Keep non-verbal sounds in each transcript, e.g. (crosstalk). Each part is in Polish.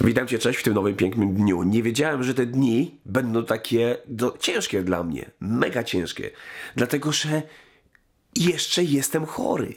Witam Cię, cześć w tym nowym pięknym dniu. Nie wiedziałem, że te dni będą takie do, ciężkie dla mnie. Mega ciężkie. Dlatego, że jeszcze jestem chory.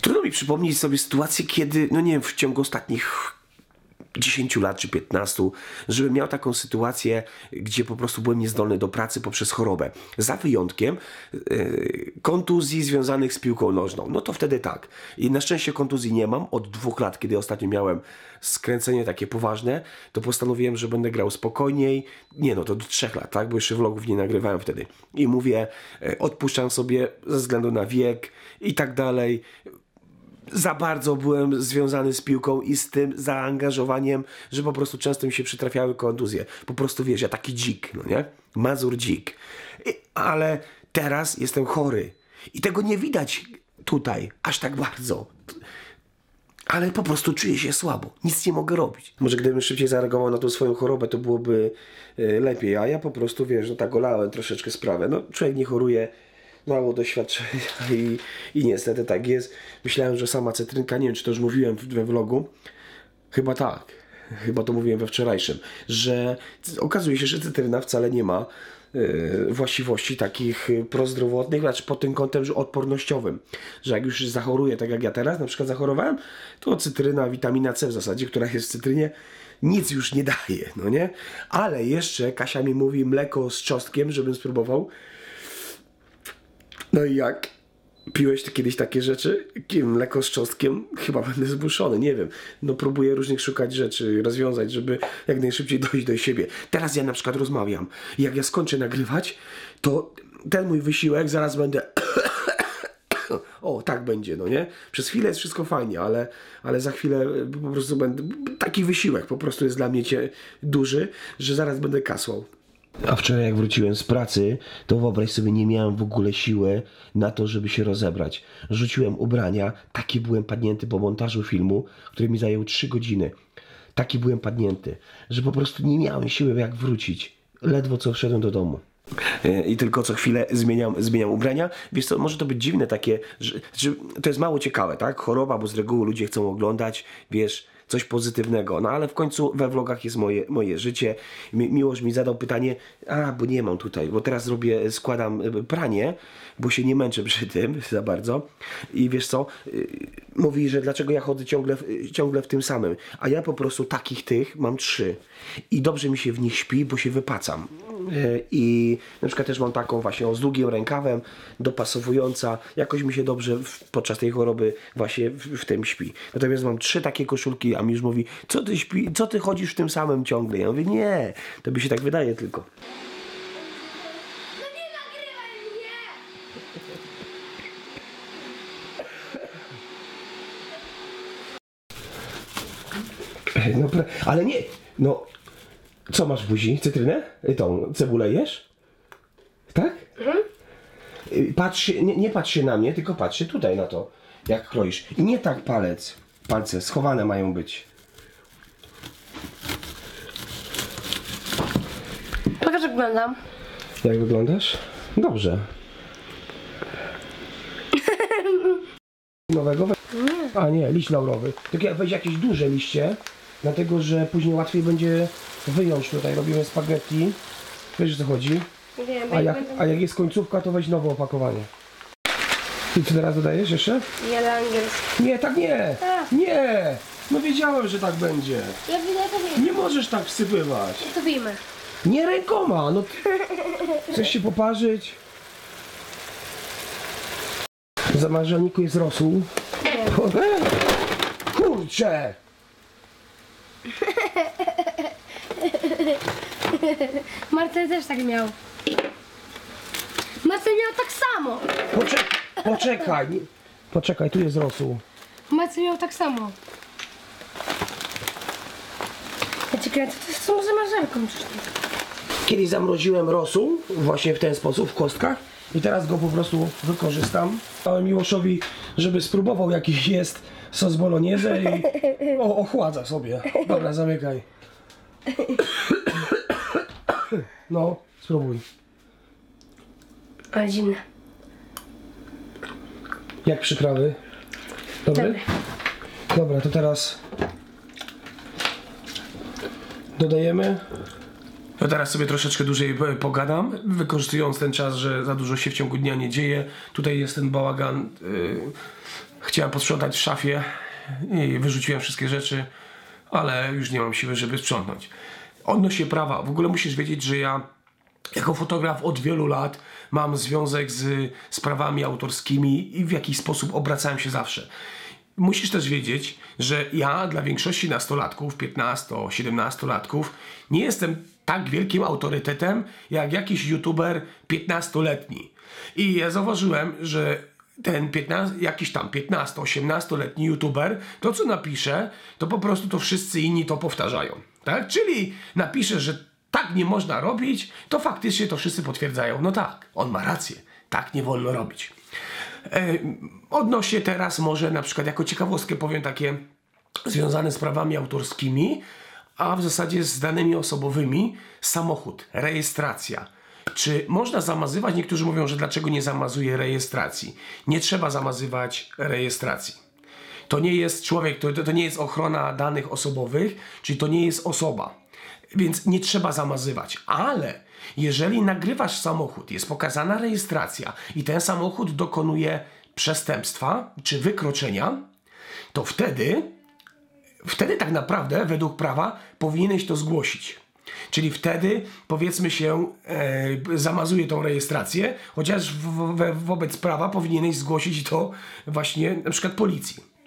Trudno mi przypomnieć sobie sytuację, kiedy, no nie wiem, w ciągu ostatnich 10 lat czy 15, żebym miał taką sytuację, gdzie po prostu byłem niezdolny do pracy poprzez chorobę. Za wyjątkiem yy, kontuzji związanych z piłką nożną. No to wtedy tak. I na szczęście kontuzji nie mam. Od dwóch lat, kiedy ostatnio miałem skręcenie takie poważne, to postanowiłem, że będę grał spokojniej. Nie no, to do trzech lat, tak? Bo jeszcze vlogów nie nagrywałem wtedy. I mówię, yy, odpuszczam sobie ze względu na wiek i tak dalej za bardzo byłem związany z piłką i z tym zaangażowaniem, że po prostu często mi się przytrafiały kontuzje. Po prostu wiesz, ja taki dzik, no nie? Mazur dzik. I, ale teraz jestem chory. I tego nie widać tutaj aż tak bardzo. Ale po prostu czuję się słabo. Nic nie mogę robić. Może gdybym szybciej zareagował na tą swoją chorobę, to byłoby y, lepiej. A ja po prostu, wiesz, no tak olałem troszeczkę sprawę. No, człowiek nie choruje mało doświadczenia (laughs) i, i niestety tak jest. Myślałem, że sama cytrynka, nie wiem czy to już mówiłem we vlogu, chyba tak, chyba to mówiłem we wczorajszym, że okazuje się, że cytryna wcale nie ma e, właściwości takich e, prozdrowotnych, znaczy pod tym kątem że odpornościowym, że jak już zachoruję, tak jak ja teraz na przykład zachorowałem, to cytryna, witamina C w zasadzie, która jest w cytrynie, nic już nie daje, no nie? Ale jeszcze Kasia mi mówi mleko z czosnkiem, żebym spróbował, no i jak? Piłeś ty kiedyś takie rzeczy? Mleko z czosnkiem? Chyba będę zmuszony, nie wiem. No próbuję różnych szukać rzeczy, rozwiązać, żeby jak najszybciej dojść do siebie. Teraz ja na przykład rozmawiam. Jak ja skończę nagrywać, to ten mój wysiłek zaraz będę... (coughs) O, tak będzie, no nie? Przez chwilę jest wszystko fajnie, ale, ale za chwilę y, po prostu będę... Taki wysiłek po prostu jest dla mnie duży, że zaraz będę kasłał. A wczoraj jak wróciłem z pracy, to wyobraź sobie, nie miałem w ogóle siły na to, żeby się rozebrać. Rzuciłem ubrania, taki byłem padnięty po montażu filmu, który mi zajął 3 godziny. Taki byłem padnięty, że po prostu nie miałem siły jak wrócić. Ledwo co wszedłem do domu. I tylko co chwilę zmieniam, zmieniam ubrania. Wiesz co, może to być dziwne takie, że, że to jest mało ciekawe, tak? Choroba, bo z reguły ludzie chcą oglądać, wiesz, coś pozytywnego. No ale w końcu we vlogach jest moje, moje życie. Mi, Miłosz mi zadał pytanie, a bo nie mam tutaj, bo teraz robię, składam y, pranie, bo się nie męczę przy tym (laughs) za bardzo. I wiesz co, y, mówi, że dlaczego ja chodzę ciągle, ciągle w tym samym. A ja po prostu takich tych mam trzy. I dobrze mi się w nich śpi, bo się wypacam. Y, I na przykład też mam taką właśnie z długim rękawem, dopasowująca. Jakoś mi się dobrze podczas tej choroby właśnie w, w tym śpi. Natomiast mam trzy takie koszulki, a mi już mówi, co ty śpi, co ty chodzisz w tym samym ciągle? Ja mówię, nie, to by się tak wydaje tylko. No nie nagrywaj mnie! No, ale nie, no, co masz w buzi? Cytrynę? Y, Tą cebulę jesz? Tak? Y, Patrz nie, nie patrz się na mnie, tylko patrz się tutaj na to, jak kroisz. I nie tak palec, palce schowane mają być. Pokaż jak wyglądam. Jak wyglądasz? Dobrze. Nowego? we- A nie, liść laurowy. Tylko weź jakieś duże liście, dlatego że później łatwiej będzie wyjąć tutaj. Robimy spaghetti. Wiesz o co chodzi? Nie wiem, A jak, a jak jest końcówka, to weź nowe opakowanie. I co teraz dodajesz jeszcze? Angielski. Nie, tak nie! Nie! No wiedziałem, że tak będzie. Ja widzę, to wiem. Nie możesz tak wsypywać. To wiemy. Nie rękoma, no. Chcesz się poparzyć? W zamarzelniku jest rosół. Kurczę! Marcel też tak miał. Marcel miał tak samo. Poczek poczekaj. Poczekaj, tu jest rosół. Marcel miał tak samo. Ja cię kręcę, to jest samo za marzelką. przecież. Kiedyś zamroziłem rosół właśnie w ten sposób, w kostkach. I teraz go po prostu wykorzystam. Dałem Miłoszowi, żeby spróbował jakiś jest sos bolognese i (laughs) o, ochładza sobie. Dobra, zamykaj. No, spróbuj. Ale zimne. Jak przyprawy? Dobry? Dobry. Dobra, to teraz dodajemy. To teraz sobie troszeczkę dłużej e, pogadam, wykorzystując ten czas, że za dużo się w ciągu dnia nie dzieje. Tutaj jest ten bałagan. Yy, chciałem posprzątać w szafie i wyrzuciłem wszystkie rzeczy, ale już nie mam siły, żeby sprzątnąć. Odnośnie prawa, w ogóle musisz wiedzieć, że ja jako fotograf od wielu lat mam związek z sprawami autorskimi i w jakiś sposób obracałem się zawsze. Musisz też wiedzieć, że ja dla większości nastolatków, 15-17-latków, nie jestem tak wielkim autorytetem jak jakiś youtuber 15-letni. I ja zauważyłem, że ten 15, jakiś tam 15-18-letni youtuber, to co napisze, to po prostu to wszyscy inni to powtarzają. Tak? Czyli napisze, że tak nie można robić, to faktycznie to wszyscy potwierdzają. No tak, on ma rację. Tak nie wolno robić. E, odnośnie teraz może na przykład jako ciekawostkę powiem takie związane z prawami autorskimi, a w zasadzie z danymi osobowymi samochód, rejestracja. Czy można zamazywać? Niektórzy mówią, że dlaczego nie zamazuje rejestracji. Nie trzeba zamazywać rejestracji. To nie jest człowiek, to, to nie jest ochrona danych osobowych, czyli to nie jest osoba. Więc nie trzeba zamazywać. Ale jeżeli nagrywasz samochód, jest pokazana rejestracja i ten samochód dokonuje przestępstwa czy wykroczenia, to wtedy, wtedy tak naprawdę według prawa powinieneś to zgłosić. Czyli wtedy, powiedzmy się, e, zamazuje tą rejestrację, chociaż wobec prawa powinieneś zgłosić to właśnie na przykład policji.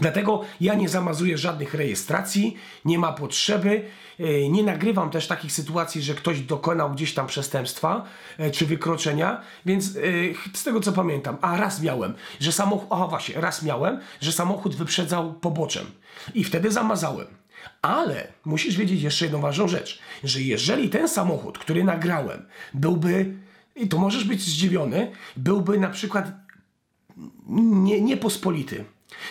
Dlatego ja nie zamazuję żadnych rejestracji, nie ma potrzeby. e, Nie nagrywam też takich sytuacji, że ktoś dokonał gdzieś tam przestępstwa e, czy wykroczenia, więc e, z tego co pamiętam, a raz miałem, że samochód, aha właśnie, raz miałem, że samochód wyprzedzał poboczem i wtedy zamazałem. Ale musisz wiedzieć jeszcze jedną ważną rzecz, że jeżeli ten samochód, który nagrałem, byłby, i to możesz być zdziwiony, byłby na przykład nie, niepospolity.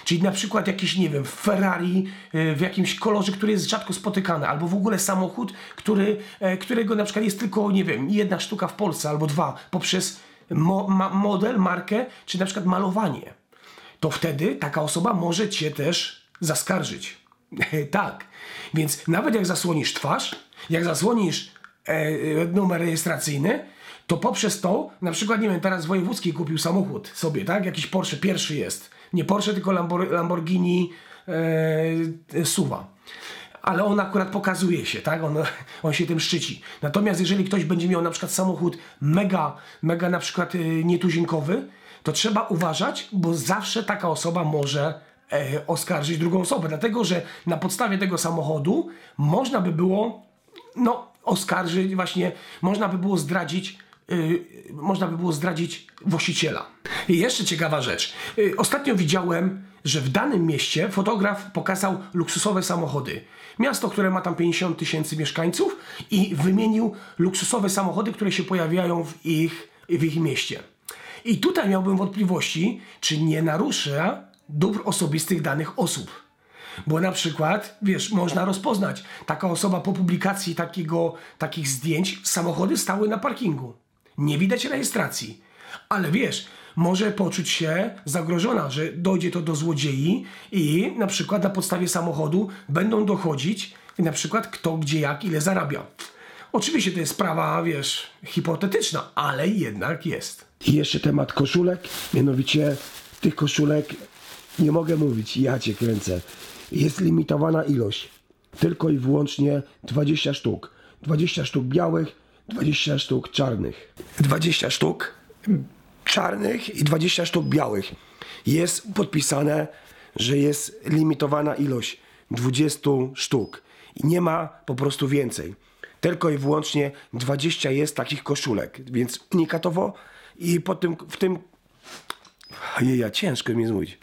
Czyli na przykład jakiś, nie wiem, Ferrari y, w jakimś kolorze, który jest rzadko spotykany, albo w ogóle samochód, który, e, którego na przykład jest tylko, nie wiem, jedna sztuka w Polsce, albo dwa, poprzez mo, ma, model, markę, czy na przykład malowanie. To wtedy taka osoba może cię też zaskarżyć. (laughs) tak. Więc nawet jak zasłonisz twarz, jak zasłonisz e, numer rejestracyjny, to poprzez to, na przykład, nie wiem, teraz Wojewódzki kupił samochód sobie, tak? Jakiś Porsche pierwszy jest. Nie Porsche, tylko Lambor- Lamborghini e, Suva. Ale on akurat pokazuje się, tak? On, (laughs) on się tym szczyci. Natomiast jeżeli ktoś będzie miał na przykład samochód mega, mega na przykład y, nietuzinkowy, to trzeba uważać, bo zawsze taka osoba może e, oskarżyć drugą osobę. Dlatego, że na podstawie tego samochodu można by było no, oskarżyć, właśnie można by było zdradzić, yy, można by było zdradzić właściciela. I jeszcze ciekawa rzecz. Yy, ostatnio widziałem, że w danym mieście fotograf pokazał luksusowe samochody. Miasto, które ma tam 50 tysięcy mieszkańców i wymienił luksusowe samochody, które się pojawiają w ich, w ich mieście. I tutaj miałbym wątpliwości, czy nie narusza dóbr osobistych danych osób. Bo na przykład, wiesz, można rozpoznać, taka osoba po publikacji takiego, takich zdjęć, samochody stały na parkingu. Nie widać rejestracji. Ale wiesz, może poczuć się zagrożona, że dojdzie to do złodziei i na przykład na podstawie samochodu będą dochodzić na przykład kto, gdzie, jak, ile zarabia. Oczywiście to jest sprawa, wiesz, hipotetyczna, ale jednak jest. I jeszcze temat koszulek, mianowicie tych koszulek nie mogę mówić, ja cię kręcę. Jest limitowana ilość, tylko i wyłącznie 20 sztuk. 20 sztuk białych, 20 sztuk czarnych. 20 sztuk czarnych i 20 sztuk białych. Jest podpisane, że jest limitowana ilość 20 sztuk. I nie ma po prostu więcej. Tylko i wyłącznie 20 jest takich koszulek, więc unikatowo i po tym, w tym ja ciężko mi zmówić.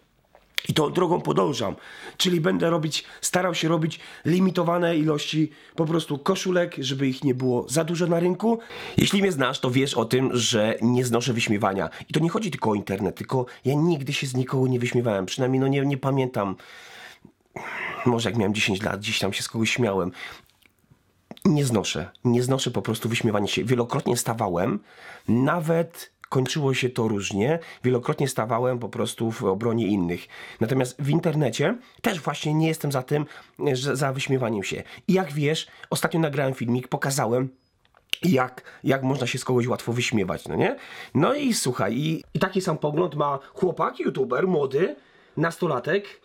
I tą drogą podążam. Czyli będę robić, starał się robić limitowane ilości po prostu koszulek, żeby ich nie było za dużo na rynku. Jeśli mnie znasz, to wiesz o tym, że nie znoszę wyśmiewania. I to nie chodzi tylko o internet, tylko ja nigdy się z nikogo nie wyśmiewałem. Przynajmniej no nie, nie pamiętam. Może jak miałem 10 lat, gdzieś tam się z kogoś śmiałem. Nie znoszę. Nie znoszę po prostu wyśmiewania się. Wielokrotnie stawałem, nawet kończyło się to różnie. Wielokrotnie stawałem po prostu w obronie innych. Natomiast w internecie też właśnie nie jestem za tym, że za wyśmiewaniem się. I jak wiesz, ostatnio nagrałem filmik, pokazałem, jak, jak można się z kogoś łatwo wyśmiewać, no nie? No i słuchaj, i, i taki sam pogląd ma chłopak, youtuber, młody, nastolatek,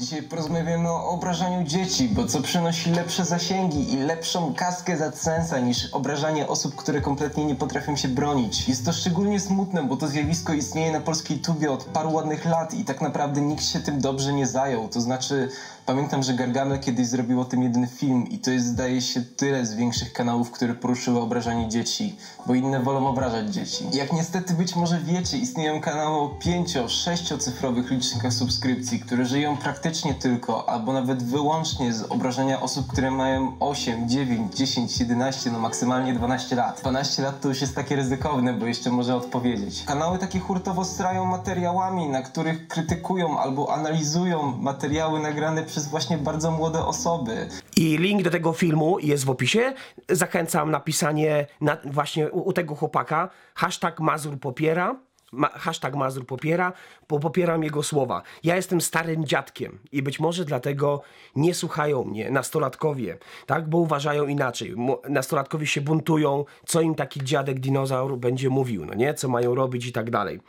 Dzisiaj porozmawiamy o obrażaniu dzieci, bo co przynosi lepsze zasięgi i lepszą kaskę za sensa niż obrażanie osób, które kompletnie nie potrafią się bronić. Jest to szczególnie smutne, bo to zjawisko istnieje na polskiej tubie od paru ładnych lat i tak naprawdę nikt się tym dobrze nie zajął. To znaczy, pamiętam, że Gargamel kiedyś zrobił o tym jeden film i to jest zdaje się tyle z większych kanałów, które poruszyły obrażanie dzieci, bo inne wolą obrażać dzieci. Jak niestety być może wiecie, istnieją kanały o pięcio, sześciocyfrowych licznikach subskrypcji, które żyją praktycznie tylko, albo nawet wyłącznie z obrażenia osób, które mają 8, 9, 10, 11, no maksymalnie 12 lat. 12 lat to już jest takie ryzykowne, bo jeszcze może odpowiedzieć. Kanały takie hurtowo strają materiałami, na których krytykują albo analizują materiały nagrane przez właśnie bardzo młode osoby. I link do tego filmu jest w opisie. Zachęcam na pisanie na, właśnie u, u tego chłopaka. Hashtag Mazur popiera. Ma, hashtag Mazur popiera, bo popieram jego słowa. Ja jestem starym dziadkiem i być może dlatego nie słuchają mnie nastolatkowie, tak? Bo uważają inaczej. Nastolatkowie się buntują, co im taki dziadek dinozaur będzie mówił, no nie? Co mają robić i tak dalej.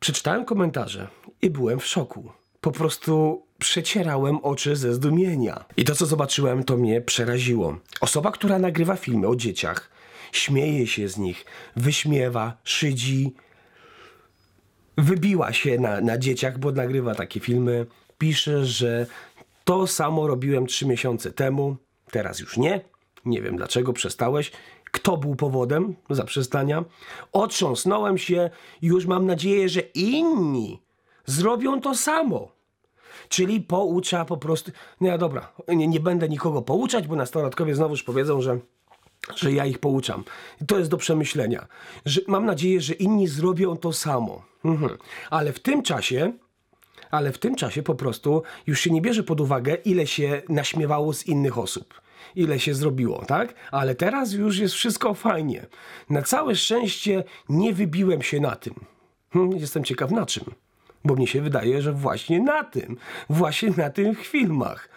Przeczytałem komentarze i byłem w szoku. Po prostu przecierałem oczy ze zdumienia. I to, co zobaczyłem, to mnie przeraziło. Osoba, która nagrywa filmy o dzieciach, śmieje się z nich, wyśmiewa, szydzi, wybiła się na, na dzieciach, bo nagrywa takie filmy. Pisze, że to samo robiłem trzy miesiące temu, teraz już nie. Nie wiem dlaczego przestałeś. Kto był powodem zaprzestania? Otrząsnąłem się, już mam nadzieję, że inni zrobią to samo. Czyli poucza po prostu. Nie, dobra, nie, nie będę nikogo pouczać, bo nastolatkowie znowuż powiedzą, że że ja ich pouczam. I To jest do przemyślenia. Że mam nadzieję, że inni zrobią to samo. Mhm. Ale w tym czasie, ale w tym czasie po prostu już się nie bierze pod uwagę, ile się naśmiewało z innych osób. Ile się zrobiło, tak? Ale teraz już jest wszystko fajnie. Na całe szczęście nie wybiłem się na tym. Hmm, jestem ciekaw na czym. Bo mnie się wydaje, że właśnie na tym, właśnie na tych filmach.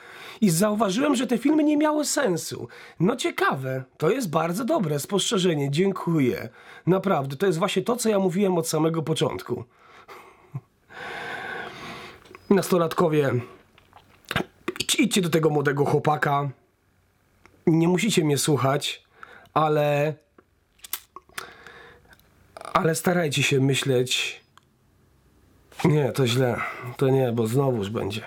I zauważyłem, że te filmy nie miały sensu. No ciekawe, to jest bardzo dobre spostrzeżenie, dziękuję. Naprawdę, to jest właśnie to, co ja mówiłem od samego początku. (laughs) Nastolatkowie, idź, idźcie do tego młodego chłopaka. Nie musicie mnie słuchać, ale. Ale starajcie się myśleć. Nie, to źle. To nie, bo znowuż będzie.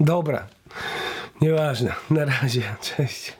Dobra. Nieważne. Na razie. Cześć.